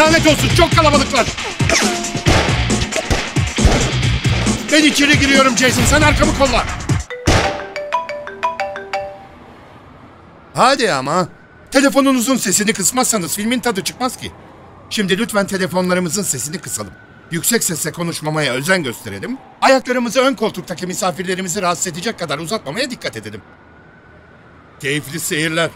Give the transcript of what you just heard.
Lanet olsun çok kalabalıklar. Ben içeri giriyorum Jason. Sen arkamı kolla. Hadi ama. Telefonunuzun sesini kısmazsanız filmin tadı çıkmaz ki. Şimdi lütfen telefonlarımızın sesini kısalım. Yüksek sesle konuşmamaya özen gösterelim. Ayaklarımızı ön koltuktaki misafirlerimizi rahatsız edecek kadar uzatmamaya dikkat edelim. Keyifli seyirler.